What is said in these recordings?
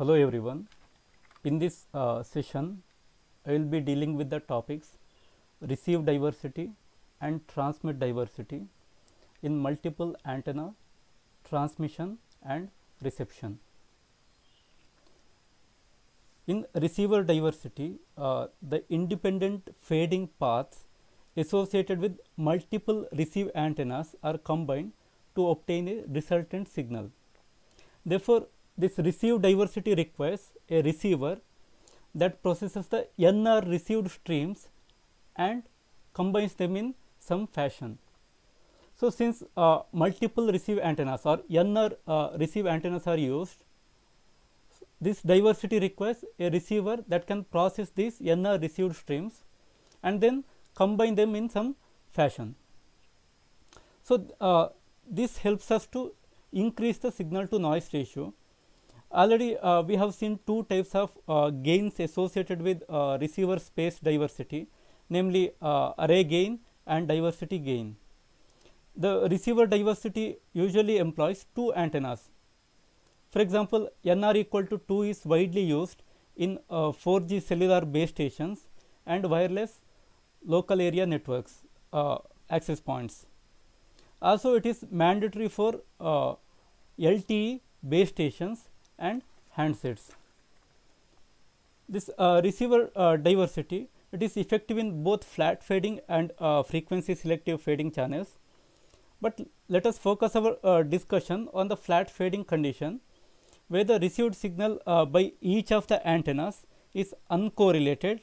Hello everyone. In this uh, session, I will be dealing with the topics receive diversity and transmit diversity in multiple antenna transmission and reception. In receiver diversity, uh, the independent fading paths associated with multiple receive antennas are combined to obtain a resultant signal. Therefore, this receive diversity requires a receiver that processes the NR received streams and combines them in some fashion. So, since uh, multiple receive antennas or NR uh, receive antennas are used, this diversity requires a receiver that can process these NR received streams and then combine them in some fashion. So, uh, this helps us to increase the signal to noise ratio. Already uh, we have seen two types of uh, gains associated with uh, receiver space diversity namely uh, array gain and diversity gain. The receiver diversity usually employs two antennas. For example, NR equal to 2 is widely used in 4G uh, cellular base stations and wireless local area networks uh, access points. Also, it is mandatory for LTE base stations and handsets. This uh, receiver uh, diversity it is effective in both flat fading and uh, frequency selective fading channels, but let us focus our uh, discussion on the flat fading condition where the received signal uh, by each of the antennas is uncorrelated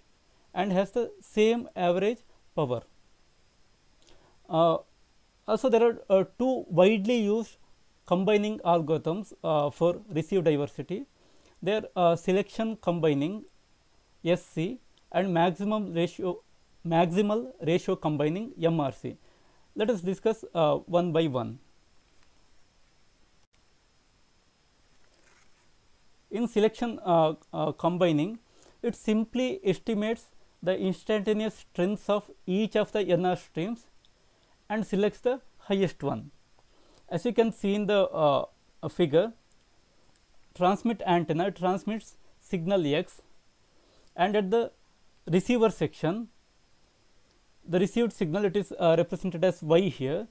and has the same average power. Uh, also there are two widely used combining algorithms uh, for receive diversity. They are uh, selection combining SC and maximum ratio maximal ratio combining MRC. Let us discuss uh, one by one. In selection uh, uh, combining, it simply estimates the instantaneous strengths of each of the NR streams and selects the highest one. As you can see in the uh, figure, transmit antenna transmits signal X and at the receiver section, the received signal it is uh, represented as Y here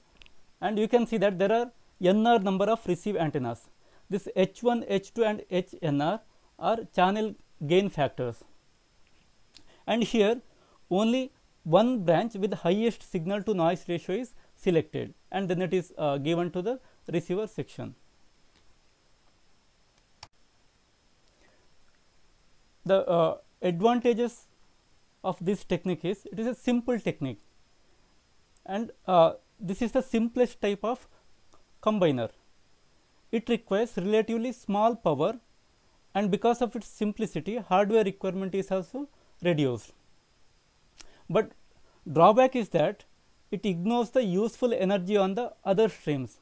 and you can see that there are NR number of receive antennas. This H1, H2 and HNR are channel gain factors and here only one branch with highest signal to noise ratio is selected and then it is uh, given to the receiver section. The uh, advantages of this technique is it is a simple technique and uh, this is the simplest type of combiner. It requires relatively small power and because of its simplicity hardware requirement is also reduced. But drawback is that it ignores the useful energy on the other streams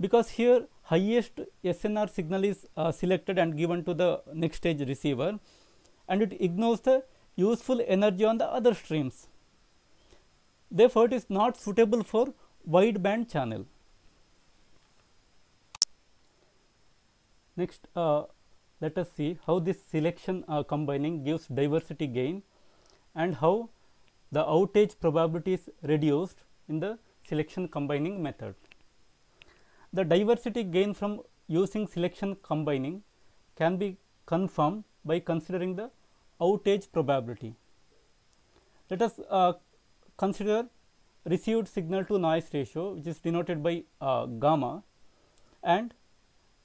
because here highest SNR signal is uh, selected and given to the next stage receiver and it ignores the useful energy on the other streams. Therefore, it is not suitable for wideband channel. Next, uh, let us see how this selection uh, combining gives diversity gain and how the outage probability is reduced in the selection combining method. The diversity gain from using selection combining can be confirmed by considering the outage probability. Let us uh, consider received signal to noise ratio which is denoted by uh, gamma and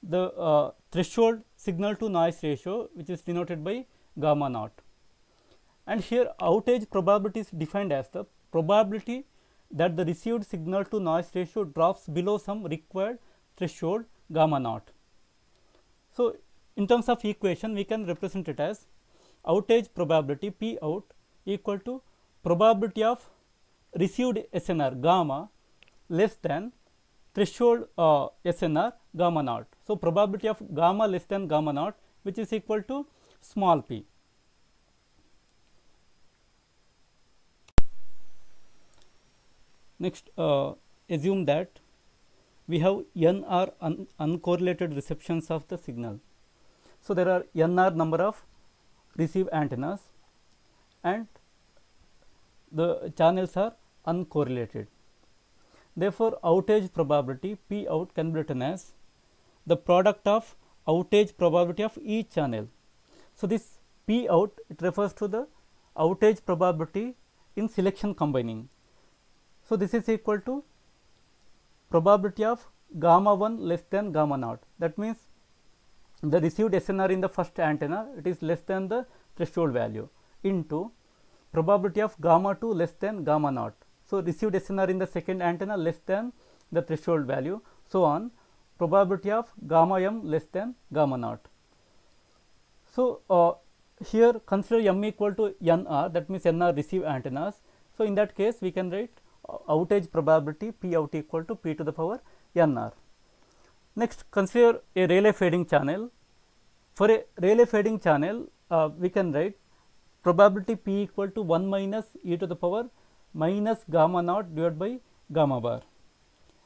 the uh, threshold signal to noise ratio which is denoted by gamma naught and here outage probability is defined as the probability that the received signal to noise ratio drops below some required threshold gamma naught. So, in terms of equation we can represent it as outage probability P out equal to probability of received SNR gamma less than threshold uh, SNR gamma naught. So, probability of gamma less than gamma naught which is equal to small p. Next, uh, assume that we have n r un uncorrelated receptions of the signal. So, there are NR number of receive antennas and the channels are uncorrelated. Therefore, outage probability P out can be written as the product of outage probability of each channel. So, this P out it refers to the outage probability in selection combining. So, this is equal to probability of gamma 1 less than gamma naught that means the received SNR in the first antenna it is less than the threshold value into probability of gamma 2 less than gamma naught. So, received SNR in the second antenna less than the threshold value so on probability of gamma m less than gamma naught. So, uh, here consider m equal to nr that means nr receive antennas. So, in that case we can write outage probability p out equal to p to the power nr. Next consider a Rayleigh fading channel. For a Rayleigh fading channel uh, we can write probability p equal to 1 minus e to the power minus gamma naught divided by gamma bar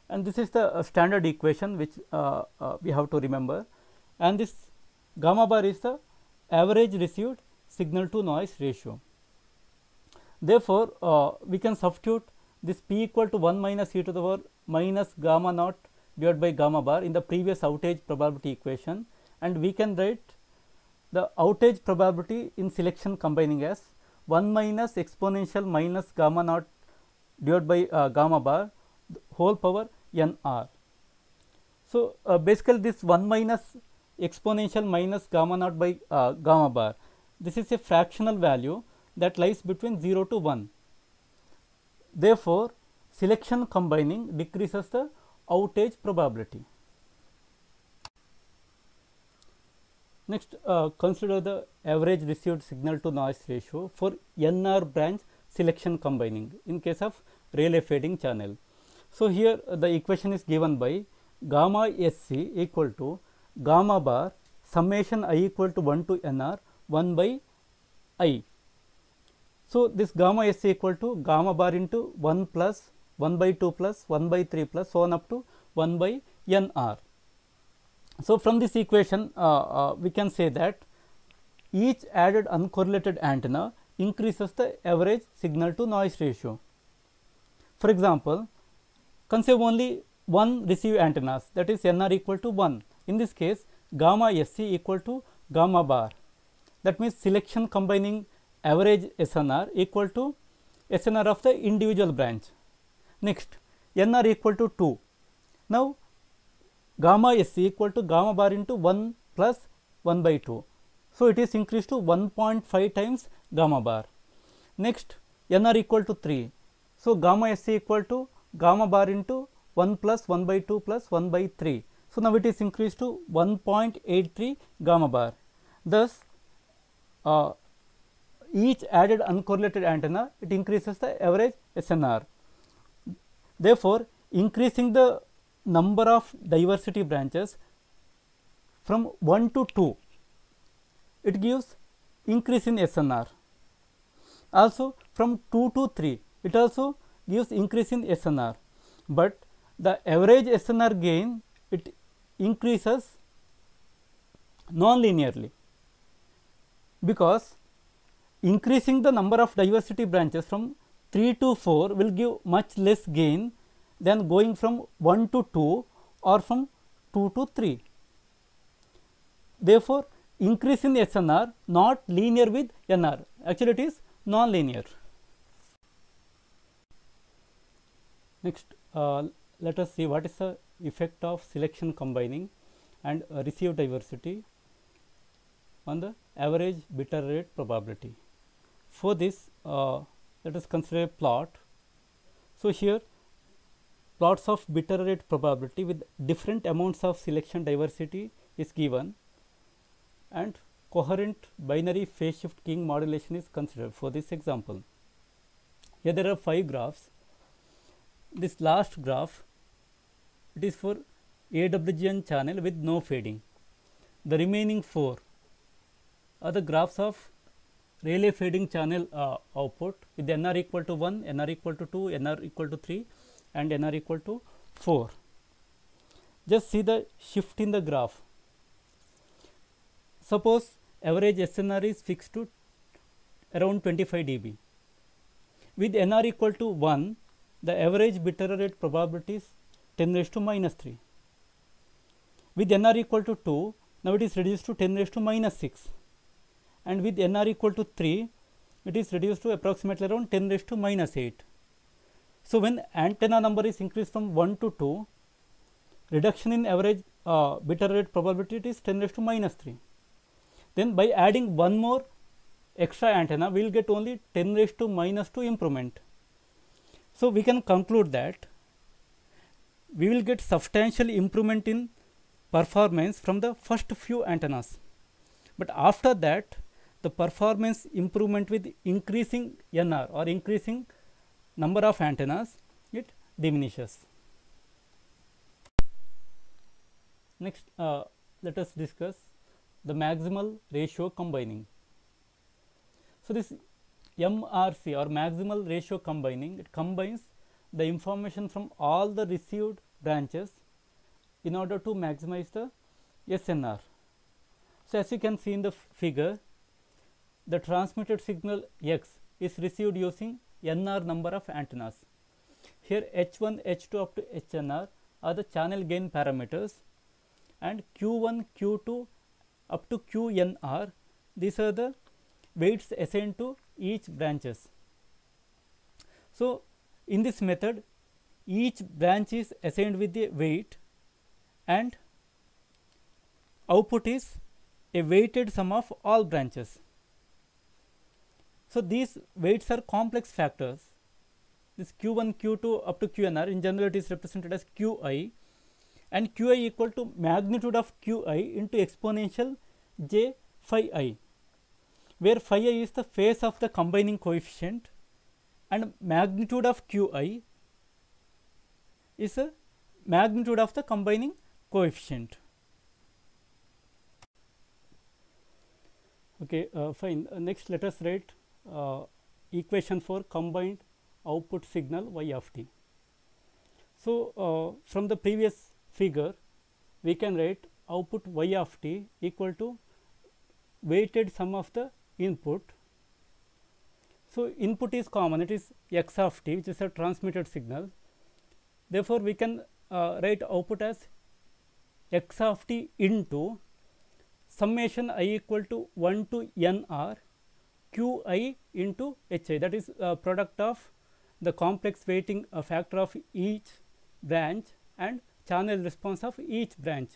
and this is the uh, standard equation which uh, uh, we have to remember and this gamma bar is the average received signal to noise ratio. Therefore, uh, we can substitute this p equal to 1 minus e to the power minus gamma naught divided by gamma bar in the previous outage probability equation and we can write the outage probability in selection combining as 1 minus exponential minus gamma naught divided by uh, gamma bar whole power n r. So, uh, basically this 1 minus exponential minus gamma naught by uh, gamma bar. This is a fractional value that lies between 0 to 1. Therefore, selection combining decreases the outage probability. Next, uh, consider the average received signal to noise ratio for NR branch selection combining in case of Rayleigh fading channel. So, here the equation is given by gamma SC equal to gamma bar summation i equal to 1 to nr 1 by i. So, this gamma s equal to gamma bar into 1 plus 1 by 2 plus 1 by 3 plus so on up to 1 by nr. So, from this equation uh, uh, we can say that each added uncorrelated antenna increases the average signal to noise ratio. For example, consider only one receive antennas that is nr equal to 1 in this case, gamma SC equal to gamma bar that means selection combining average SNR equal to SNR of the individual branch. Next, NR equal to 2. Now, gamma SC equal to gamma bar into 1 plus 1 by 2. So, it is increased to 1.5 times gamma bar. Next, NR equal to 3. So, gamma SC equal to gamma bar into 1 plus 1 by 2 plus 1 by 3. So, now it is increased to 1.83 gamma bar. Thus, uh, each added uncorrelated antenna it increases the average SNR. Therefore, increasing the number of diversity branches from 1 to 2 it gives increase in SNR. Also from 2 to 3 it also gives increase in SNR, but the average SNR gain it increases non-linearly because increasing the number of diversity branches from 3 to 4 will give much less gain than going from 1 to 2 or from 2 to 3. Therefore, increase in SNR not linear with NR actually it is non-linear. Next uh, let us see what is the effect of selection combining and uh, receive diversity on the average bit error rate probability. For this, uh, let us consider a plot. So, here plots of bit error rate probability with different amounts of selection diversity is given and coherent binary phase shift keying modulation is considered for this example. Here there are 5 graphs. This last graph it is for AWGN channel with no fading. The remaining 4 are the graphs of Rayleigh fading channel uh, output with NR equal to 1, NR equal to 2, NR equal to 3 and NR equal to 4. Just see the shift in the graph. Suppose average SNR is fixed to around 25 dB. With NR equal to 1, the average bit error rate probability is 10 raised to minus 3. With NR equal to 2, now it is reduced to 10 raised to minus 6 and with NR equal to 3, it is reduced to approximately around 10 raised to minus 8. So, when antenna number is increased from 1 to 2, reduction in average uh, bit rate probability is 10 raised to minus 3. Then by adding one more extra antenna, we will get only 10 raised to minus 2 improvement. So, we can conclude that we will get substantial improvement in performance from the first few antennas, but after that the performance improvement with increasing NR or increasing number of antennas it diminishes. Next, uh, let us discuss the maximal ratio combining. So, this MRC or maximal ratio combining it combines the information from all the received branches in order to maximize the SNR. So, as you can see in the figure the transmitted signal X is received using NR number of antennas. Here H1, H2 up to HNR are the channel gain parameters and Q1, Q2 up to QNR these are the weights assigned to each branches. So, in this method each branch is assigned with a weight and output is a weighted sum of all branches. So, these weights are complex factors this q1 q2 up to qnr in general it is represented as qi and qi equal to magnitude of qi into exponential j phi i where phi i is the phase of the combining coefficient and magnitude of qi is a magnitude of the combining coefficient. Okay, uh, fine. Uh, next, let us write equation for combined output signal y of t. So, uh, from the previous figure, we can write output y of t equal to weighted sum of the input. So, input is common, it is x of t, which is a transmitted signal. Therefore, we can uh, write output as x of t into summation i equal to 1 to n r q i into h i that is uh, product of the complex weighting uh, factor of each branch and channel response of each branch.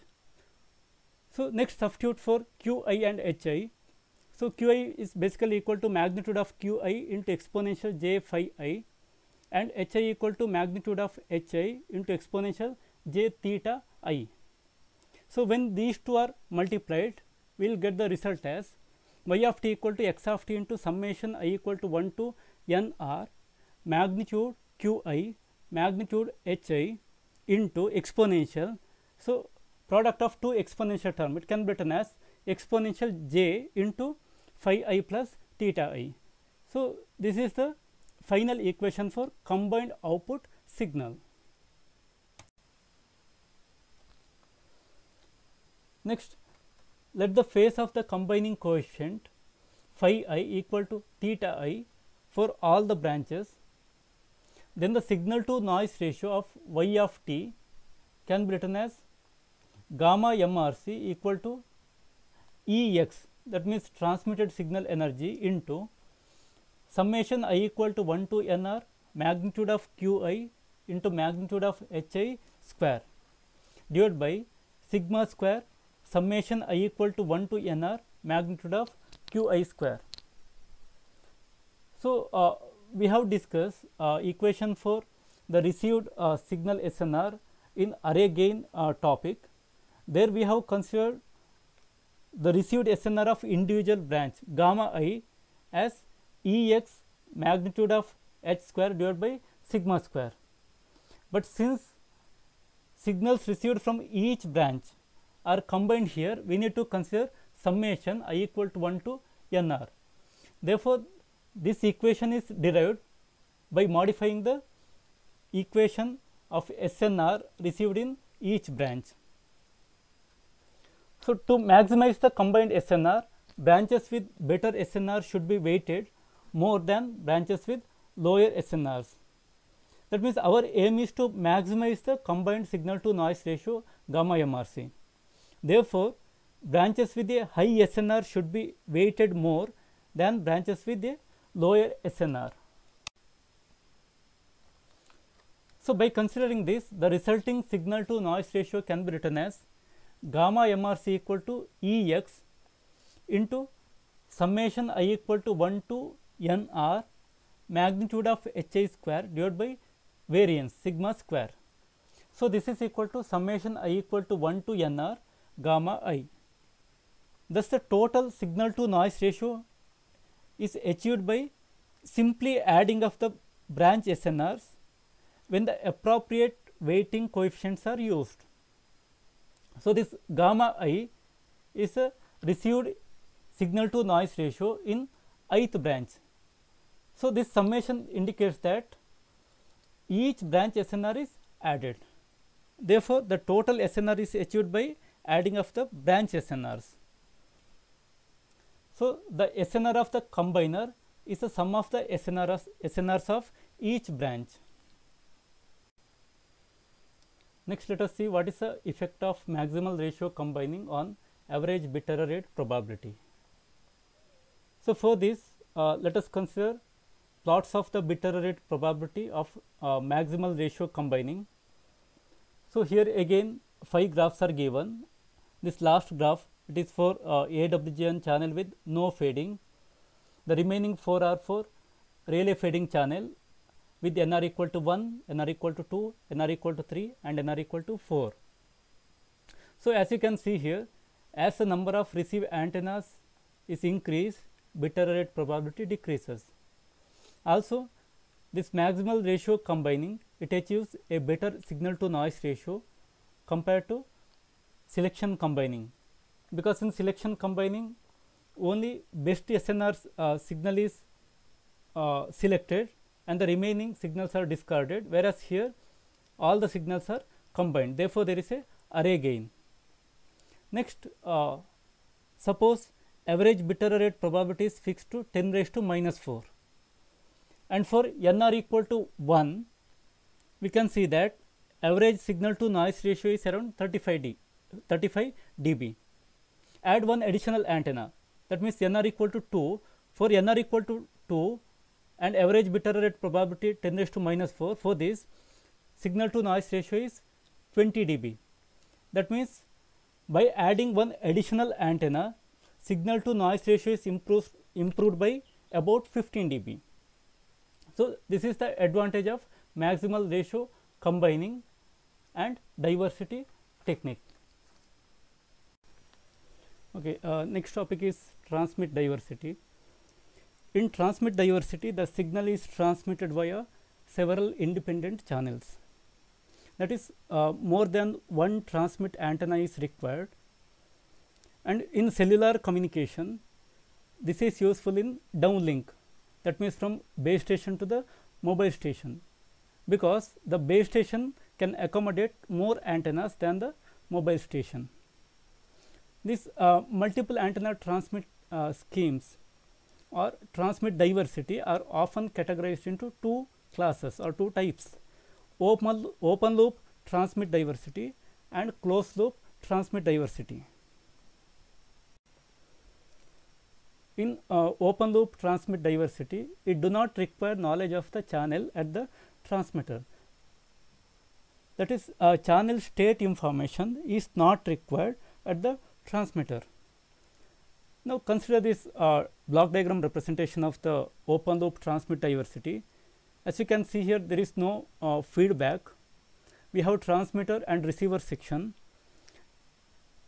So, next substitute for q i and h i. So, q i is basically equal to magnitude of q i into exponential j phi i and h i equal to magnitude of h i into exponential j theta i. So, when these two are multiplied, we will get the result as y of t equal to x of t into summation i equal to 1 to n r magnitude q i magnitude h i into exponential. So, product of two exponential term it can be written as exponential j into phi i plus theta i. So, this is the final equation for combined output signal. Next, let the phase of the combining coefficient phi i equal to theta i for all the branches. Then the signal to noise ratio of y of t can be written as gamma MRC equal to E x that means transmitted signal energy into summation i equal to 1 to n r magnitude of q i into magnitude of h i square divided by sigma square summation i equal to 1 to n r magnitude of q i square. So, uh, we have discussed uh, equation for the received uh, signal SNR in array gain uh, topic. There we have considered the received SNR of individual branch gamma i as E x magnitude of h square divided by sigma square. But since signals received from each branch are combined here we need to consider summation i equal to 1 to n r. Therefore, this equation is derived by modifying the equation of SNR received in each branch. So, to maximize the combined SNR, branches with better SNR should be weighted more than branches with lower SNRs. That means, our aim is to maximize the combined signal to noise ratio gamma MRC. Therefore, branches with a high SNR should be weighted more than branches with a lower SNR. So, by considering this the resulting signal to noise ratio can be written as gamma MRC equal to E x into summation i equal to 1 to n r magnitude of h i square divided by variance sigma square. So, this is equal to summation i equal to 1 to n r gamma i. Thus, the total signal to noise ratio is achieved by simply adding of the branch SNRs when the appropriate weighting coefficients are used. So, this gamma i is a received signal to noise ratio in ith branch. So, this summation indicates that each branch SNR is added. Therefore, the total SNR is achieved by adding of the branch SNRs. So, the SNR of the combiner is the sum of the SNRs, SNRs of each branch. Next, let us see what is the effect of maximal ratio combining on average bit error rate probability. So, for this uh, let us consider plots of the bit error rate probability of uh, maximal ratio combining. So, here again 5 graphs are given. This last graph it is for uh, AWGN channel with no fading. The remaining 4 are for Rayleigh fading channel with nr equal to 1, nr equal to 2, nr equal to 3 and nr equal to 4. So, as you can see here as the number of receive antennas is increased bit error rate probability decreases. Also this maximal ratio combining it achieves a better signal to noise ratio compared to selection combining. Because in selection combining only best SNR uh, signal is uh, selected and the remaining signals are discarded. Whereas here all the signals are combined. Therefore, there is a array gain. Next uh, suppose average bit error rate probability is fixed to 10 raised to minus 4 and for nr equal to 1 we can see that average signal to noise ratio is around 35 d 35 dB. Add one additional antenna that means nr equal to 2 for nr equal to 2 and average bit error rate probability 10 raised to minus 4 for this signal to noise ratio is 20 dB. That means, by adding one additional antenna signal to noise ratio is improved, improved by about 15 dB. So, this is the advantage of maximal ratio combining and diversity technique. Okay, uh, next topic is transmit diversity. In transmit diversity, the signal is transmitted via several independent channels. That is, uh, more than one transmit antenna is required. And in cellular communication, this is useful in downlink, that means from base station to the mobile station, because the base station can accommodate more antennas than the mobile station. This uh, multiple antenna transmit uh, schemes or transmit diversity are often categorized into two classes or two types open, open loop transmit diversity and closed loop transmit diversity. In uh, open loop transmit diversity, it do not require knowledge of the channel at the transmitter. That is, uh, channel state information is not required at the transmitter. Now, consider this uh, block diagram representation of the open loop transmit diversity. As you can see here, there is no uh, feedback. We have transmitter and receiver section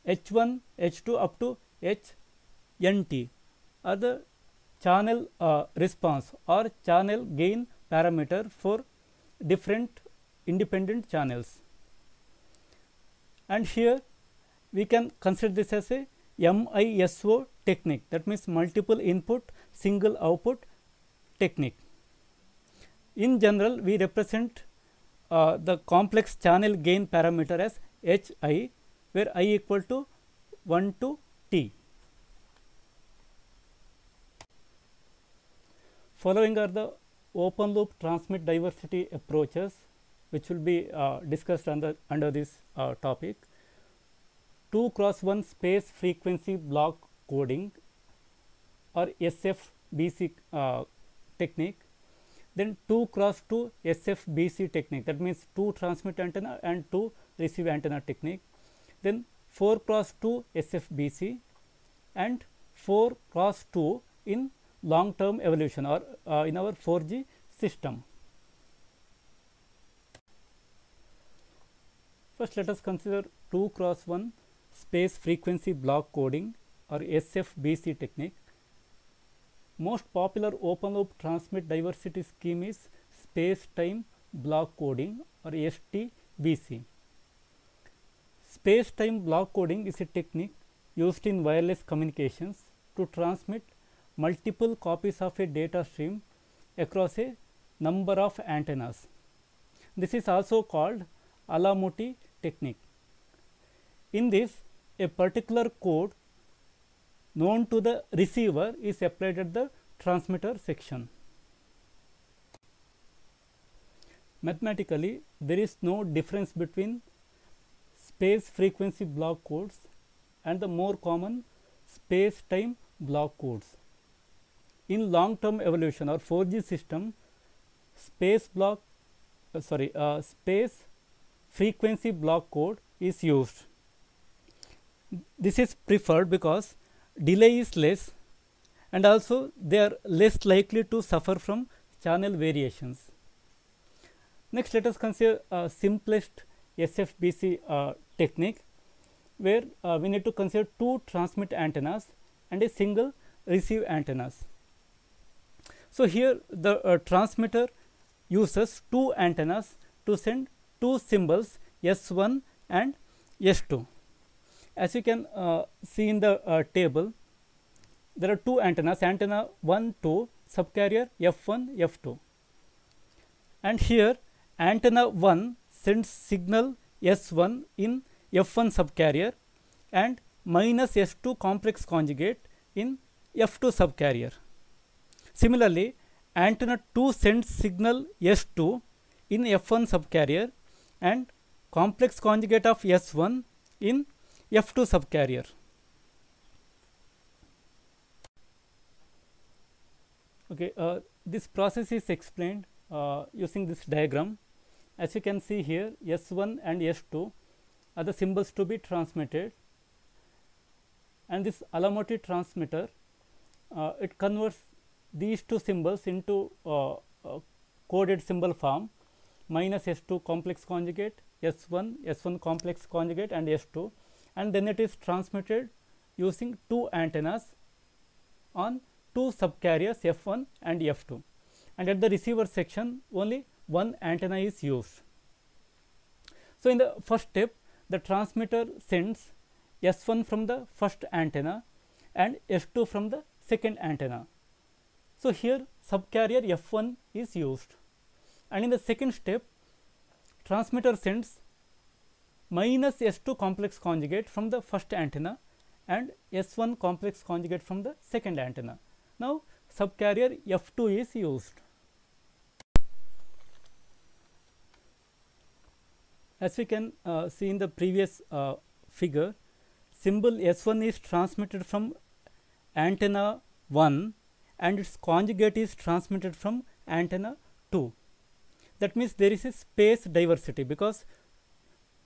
H1, H2 up to HNT are the channel uh, response or channel gain parameter for different independent channels. And here we can consider this as a MISO technique that means multiple input single output technique. In general we represent uh, the complex channel gain parameter as Hi where i equal to 1 to T. Following are the open loop transmit diversity approaches which will be uh, discussed under, under this uh, topic. 2 cross 1 space frequency block coding or SFBC uh, technique. Then 2 cross 2 SFBC technique. That means 2 transmit antenna and 2 receive antenna technique. Then 4 cross 2 SFBC and 4 cross 2 in long term evolution or uh, in our 4G system. First let us consider 2 cross 1 space frequency block coding or SFBC technique. Most popular open loop transmit diversity scheme is space time block coding or STBC. Space time block coding is a technique used in wireless communications to transmit multiple copies of a data stream across a number of antennas. This is also called Alamuti technique. In this, a particular code known to the receiver is applied at the transmitter section. Mathematically, there is no difference between space frequency block codes and the more common space time block codes. In long term evolution or 4G system, space block uh, sorry uh, space frequency block code is used. This is preferred because delay is less and also they are less likely to suffer from channel variations. Next let us consider uh, simplest SFBC uh, technique where uh, we need to consider two transmit antennas and a single receive antennas. So, here the uh, transmitter uses two antennas to send two symbols S1 and S2. As you can uh, see in the uh, table, there are two antennas antenna 1 2, subcarrier F1 F2 and here antenna 1 sends signal S1 in F1 subcarrier and minus S2 complex conjugate in F2 subcarrier. Similarly, antenna 2 sends signal S2 in F1 subcarrier and complex conjugate of S1 in F2 subcarrier. Okay, uh, this process is explained uh, using this diagram. As you can see here, S1 and S2 are the symbols to be transmitted and this Alamouti transmitter uh, it converts these two symbols into uh, uh, coded symbol form minus S2 complex conjugate S1 S1 complex conjugate and S2 and then it is transmitted using two antennas on two subcarriers F1 and F2 and at the receiver section only one antenna is used. So, in the first step the transmitter sends S1 from the first antenna and S2 from the second antenna. So, here subcarrier F1 is used and in the second step transmitter sends minus S2 complex conjugate from the first antenna and S1 complex conjugate from the second antenna. Now, subcarrier F2 is used. As we can uh, see in the previous uh, figure, symbol S1 is transmitted from antenna 1 and its conjugate is transmitted from antenna 2. That means, there is a space diversity because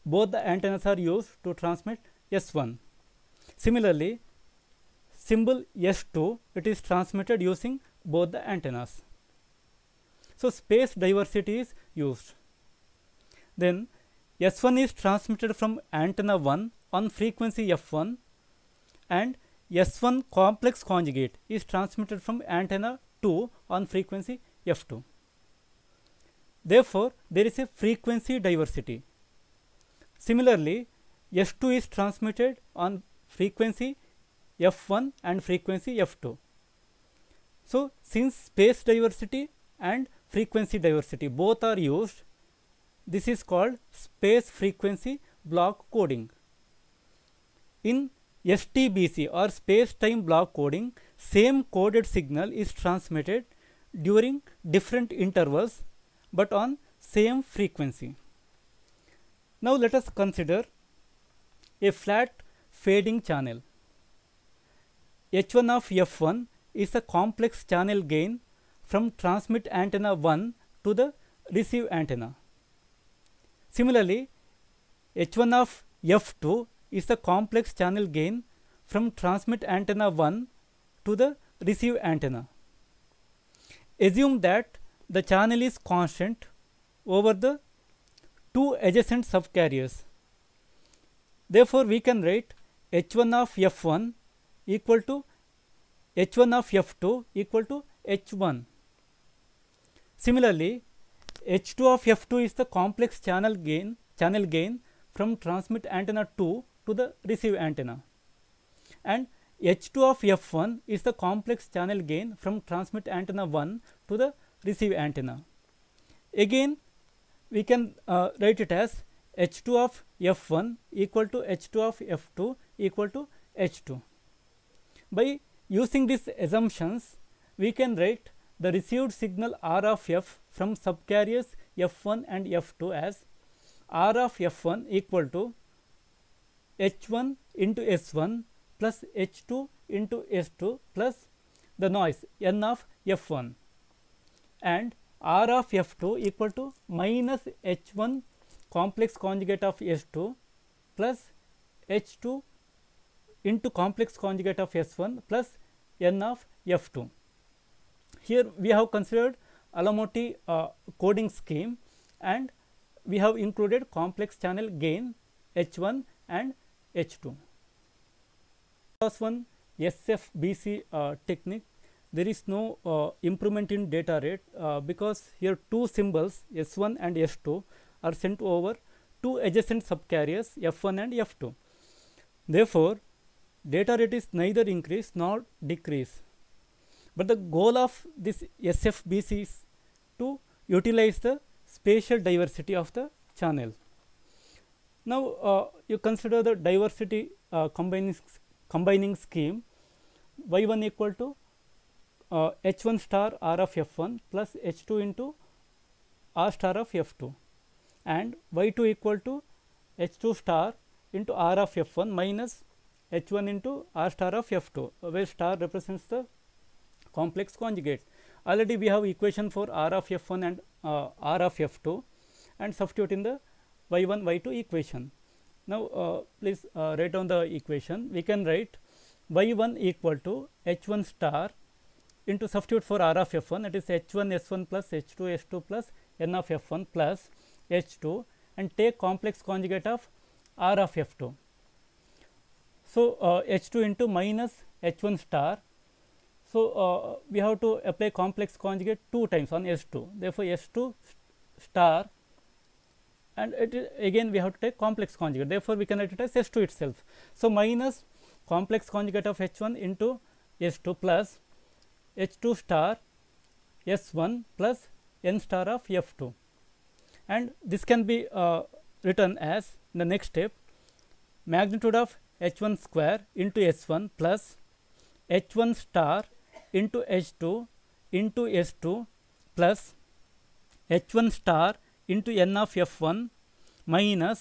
both the antennas are used to transmit S1. Similarly, symbol S2 it is transmitted using both the antennas. So, space diversity is used. Then S1 is transmitted from antenna 1 on frequency F1 and S1 complex conjugate is transmitted from antenna 2 on frequency F2. Therefore, there is a frequency diversity. Similarly, S2 is transmitted on frequency F1 and frequency F2. So, since space diversity and frequency diversity both are used, this is called space frequency block coding. In STBC or space time block coding same coded signal is transmitted during different intervals, but on same frequency. Now, let us consider a flat fading channel. H1 of F1 is a complex channel gain from transmit antenna 1 to the receive antenna. Similarly, H1 of F2 is the complex channel gain from transmit antenna 1 to the receive antenna. Assume that the channel is constant over the two adjacent subcarriers. Therefore, we can write H1 of F1 equal to H1 of F2 equal to H1. Similarly, H2 of F2 is the complex channel gain channel gain from transmit antenna 2 to the receive antenna and H2 of F1 is the complex channel gain from transmit antenna 1 to the receive antenna. Again we can uh, write it as H2 of F1 equal to H2 of F2 equal to H2. By using these assumptions we can write the received signal R of F from subcarriers F1 and F2 as R of F1 equal to H1 into S1 plus H2 into S2 plus the noise N of F1 and R of F2 equal to minus H1 complex conjugate of S2 plus H2 into complex conjugate of S1 plus N of F2. Here we have considered Alamouti uh, coding scheme and we have included complex channel gain H1 and H2. Class 1 SFBC uh, technique there is no uh, improvement in data rate uh, because here two symbols S1 and S2 are sent over two adjacent subcarriers F1 and F2. Therefore, data rate is neither increase nor decrease, but the goal of this SFBC is to utilize the spatial diversity of the channel. Now, uh, you consider the diversity uh, combining, combining scheme y 1 equal to uh, h 1 star r of f 1 plus h 2 into r star of f 2 and y 2 equal to h 2 star into r of f 1 minus h 1 into r star of f 2 where star represents the complex conjugate. Already we have equation for r of f 1 and uh, r of f 2 and substitute in the y 1 y 2 equation. Now, uh, please uh, write down the equation we can write y 1 equal to h 1 star into substitute for r of f 1 that is h 1 s 1 plus h 2 s 2 plus n of f 1 plus h 2 and take complex conjugate of r of f 2. So, uh, h 2 into minus h 1 star. So, uh, we have to apply complex conjugate 2 times on s 2 therefore, s 2 star and again we have to take complex conjugate therefore, we can write it as s 2 itself. So, minus complex conjugate of h 1 into s 2 plus h 2 star s 1 plus n star of f 2 and this can be uh, written as the next step magnitude of h 1 square into s 1 plus h 1 star into h 2 into s 2 plus h 1 star into n of f 1 minus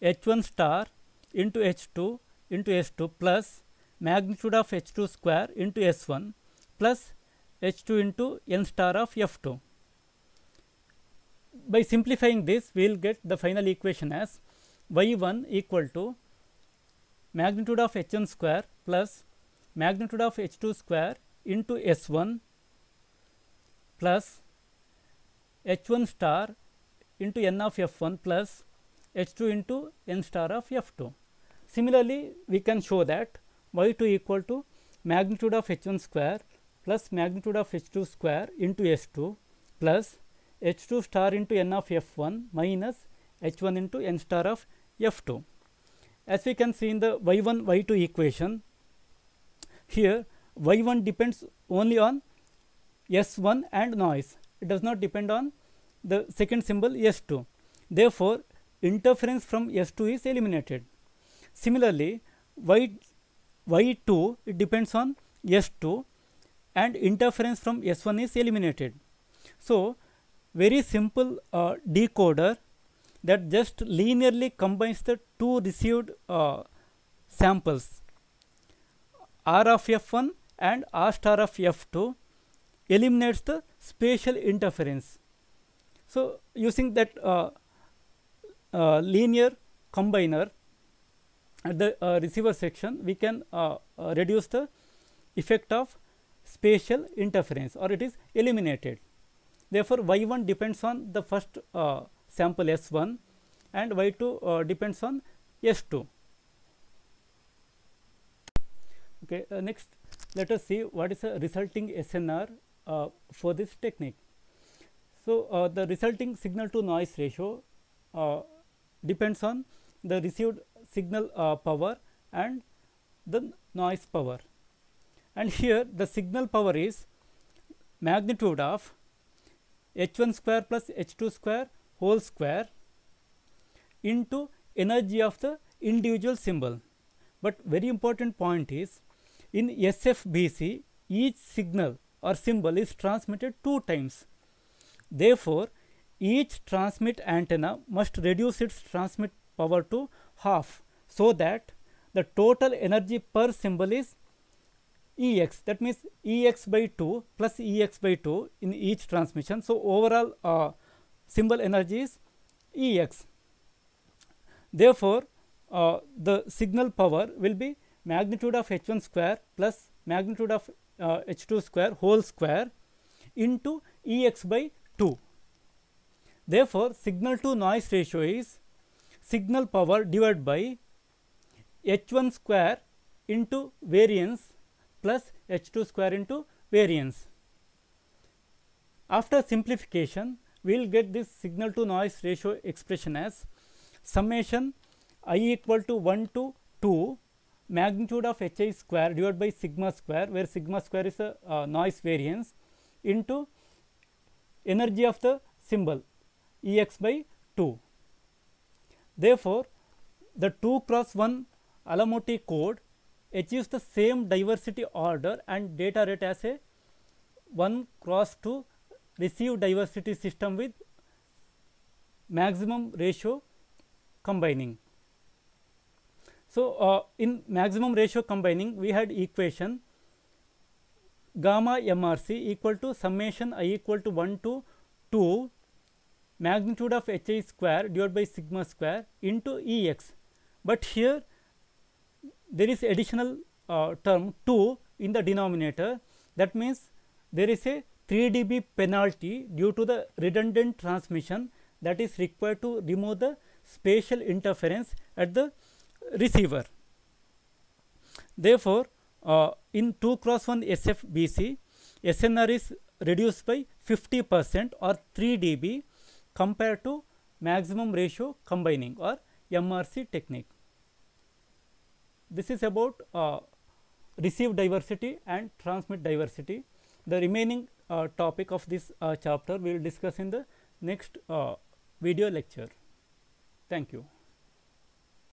h 1 star into h 2 into s 2 plus magnitude of h 2 square into s 1 plus h 2 into n star of f 2. By simplifying this, we will get the final equation as y 1 equal to magnitude of h 1 square plus magnitude of h 2 square into s 1 plus h 1 star into n of f 1 plus h 2 into n star of f 2. Similarly, we can show that y 2 equal to magnitude of h 1 square plus magnitude of h 2 square into s 2 plus h 2 star into n of f 1 minus h 1 into n star of f 2. As we can see in the y 1 y 2 equation, here y 1 depends only on s 1 and noise, it does not depend on the second symbol s 2. Therefore, interference from s 2 is eliminated. Similarly, y y 2 it depends on S 2 and interference from S 1 is eliminated. So, very simple uh, decoder that just linearly combines the two received uh, samples R of F 1 and R star of F 2 eliminates the spatial interference. So, using that uh, uh, linear combiner at the uh, receiver section we can uh, uh, reduce the effect of spatial interference or it is eliminated. Therefore, y 1 depends on the first uh, sample S 1 and y 2 uh, depends on S 2. Okay, uh, next let us see what is the resulting SNR uh, for this technique. So, the resulting signal to noise ratio depends on the received signal uh, power and the noise power. And here the signal power is magnitude of h 1 square plus h 2 square whole square into energy of the individual symbol. But very important point is in SFBC each signal or symbol is transmitted two times. Therefore, each transmit antenna must reduce its transmit power to half. So, that the total energy per symbol is E x that means E x by 2 plus E x by 2 in each transmission. So, overall uh, symbol energy is E x. Therefore, uh, the signal power will be magnitude of h 1 square plus magnitude of uh, h 2 square whole square into E x by 2. Therefore, signal to noise ratio is signal power divided by h 1 square into variance plus h 2 square into variance. After simplification, we will get this signal to noise ratio expression as summation i equal to 1 to 2 magnitude of h i square divided by sigma square, where sigma square is a uh, noise variance into energy of the symbol E x by 2. Therefore, the 2 cross 1 Alamouti code achieves the same diversity order and data rate as a 1 cross 2 receive diversity system with maximum ratio combining. So, uh, in maximum ratio combining we had equation gamma MRC equal to summation i equal to 1 to 2 magnitude of h i square divided by sigma square into E x, but here there is additional uh, term 2 in the denominator that means there is a 3 dB penalty due to the redundant transmission that is required to remove the spatial interference at the receiver. Therefore, uh, in 2 cross 1 SFBC, SNR is reduced by 50 percent or 3 dB compared to maximum ratio combining or MRC technique. This is about uh, receive diversity and transmit diversity. The remaining uh, topic of this uh, chapter we will discuss in the next uh, video lecture. Thank you.